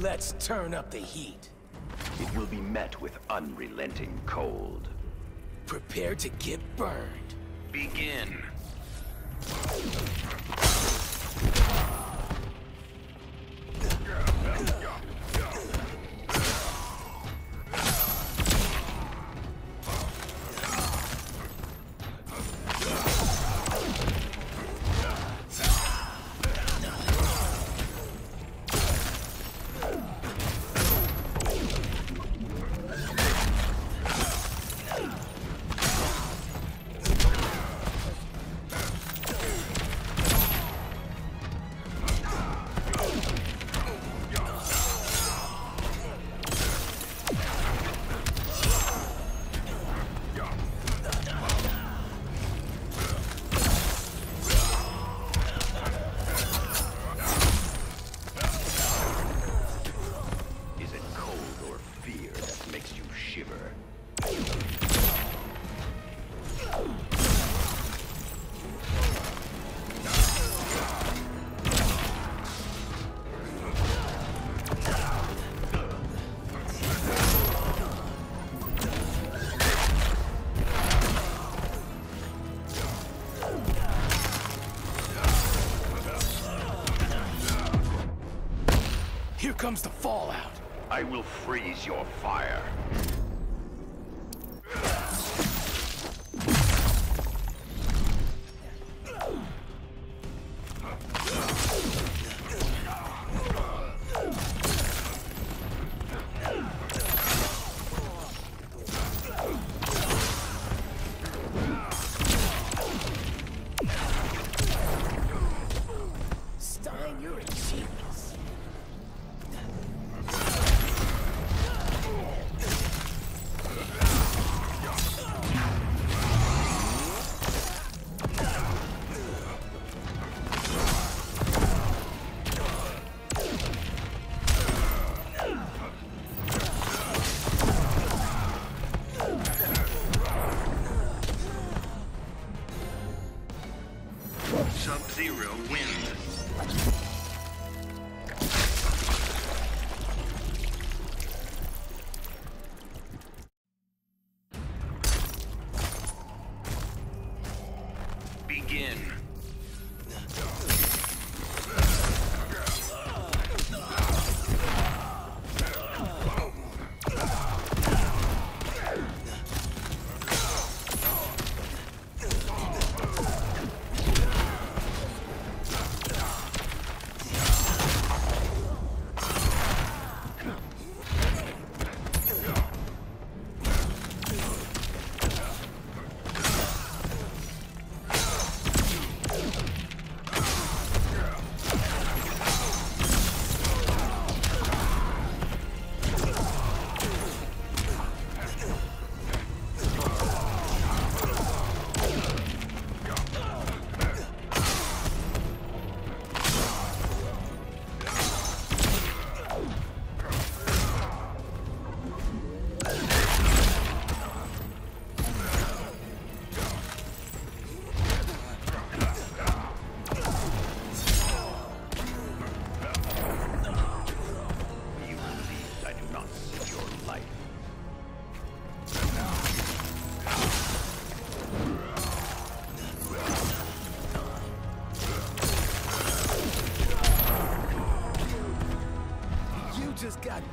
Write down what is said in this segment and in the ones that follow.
Let's turn up the heat. It will be met with unrelenting cold. Prepare to get burned. Begin. Comes the fallout. I will freeze your fire. Sub-Zero wins. Begin.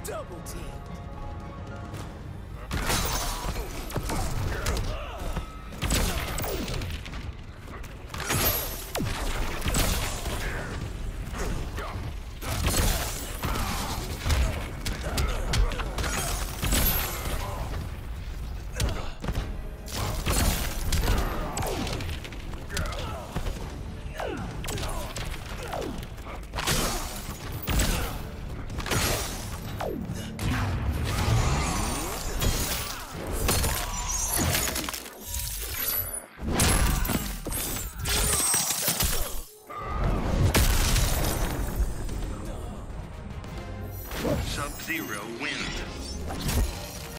Double teamed. Zero wins.